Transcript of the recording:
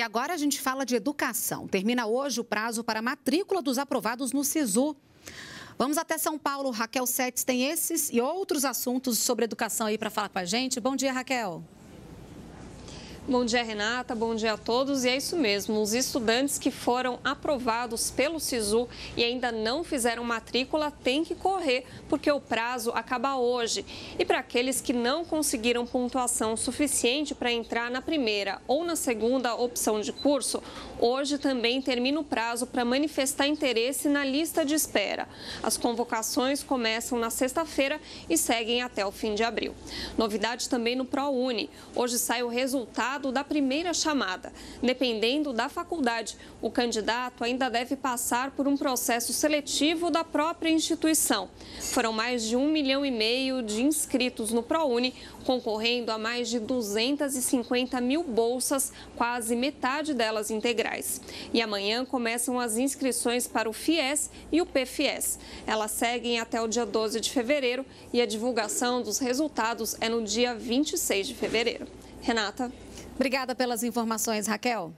E agora a gente fala de educação. Termina hoje o prazo para matrícula dos aprovados no SISU. Vamos até São Paulo. Raquel Setes tem esses e outros assuntos sobre educação aí para falar com a gente. Bom dia, Raquel. Bom dia, Renata. Bom dia a todos. E é isso mesmo. Os estudantes que foram aprovados pelo SISU e ainda não fizeram matrícula têm que correr, porque o prazo acaba hoje. E para aqueles que não conseguiram pontuação suficiente para entrar na primeira ou na segunda opção de curso, hoje também termina o prazo para manifestar interesse na lista de espera. As convocações começam na sexta-feira e seguem até o fim de abril. Novidade também no ProUni. Hoje sai o resultado resultado da primeira chamada. Dependendo da faculdade, o candidato ainda deve passar por um processo seletivo da própria instituição. Foram mais de um milhão e meio de inscritos no ProUni, concorrendo a mais de 250 mil bolsas, quase metade delas integrais. E amanhã começam as inscrições para o FIES e o PFIES. Elas seguem até o dia 12 de fevereiro e a divulgação dos resultados é no dia 26 de fevereiro. Renata. Obrigada pelas informações, Raquel.